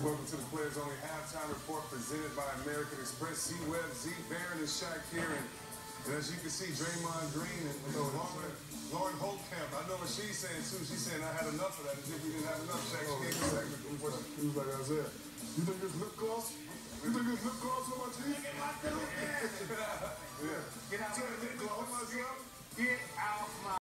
Welcome to the Players Only Halftime Report presented by American Express. C Webb, Z Baron, and Shaq here. And, as you can see, Draymond Green and you know, Lauren, Lauren Holtkamp. I know what she's saying too. She's saying I had enough of that. As if we didn't have enough, Shaq. She gave me a segment. He was like Isaiah. You think it's lip gloss? You think it's lip gloss on my teeth? Get my yeah. Get out my Lip gloss.